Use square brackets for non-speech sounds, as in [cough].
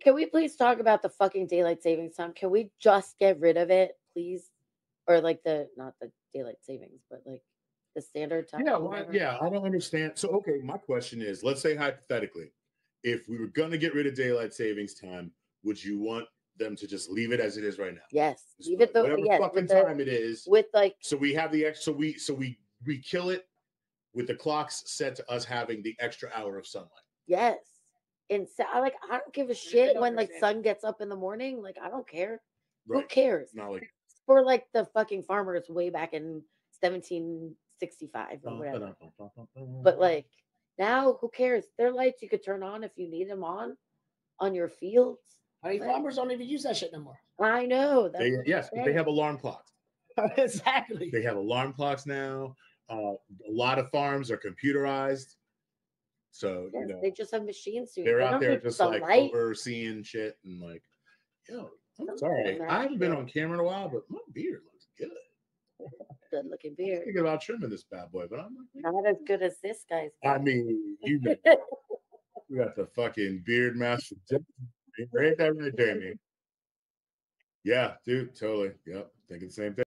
Can we please talk about the fucking daylight savings time? Can we just get rid of it, please? Or like the not the daylight savings, but like the standard time. Yeah, well, yeah, I don't understand. So, okay, my question is: Let's say hypothetically, if we were going to get rid of daylight savings time, would you want them to just leave it as it is right now? Yes. Just Leave it though. whatever Yes. fucking the, time it is. with like So we have the extra. So we so we we kill it with the clocks set to us having the extra hour of sunlight. yes. And so I like I don't give a shit when like sun gets up in the morning. Like I don't care. Who cares? Not like [laughs] For like the fucking farmers way back in 1765 or whatever. But like now, who cares? They're lights you could turn on if you need them on on your fields. Honey, Right. farmers don't even use that shit no more. I know. They, yes, they have alarm clocks. [laughs] exactly. They have alarm clocks now. Uh, a lot of farms are computerized, so you know they just have machines they're they out there just the like light. overseeing shit and like, yo, I'm sorry, I haven't been on camera in a while, but my beard looks good. [laughs] Good looking I'm beard. thinking about trimming this bad boy, but I'm like, Not as good as this guy's. I mean, you [laughs] know, we got the fucking beard master. Right there, right there, man. Yeah, dude, totally. Yep, thinking the same thing.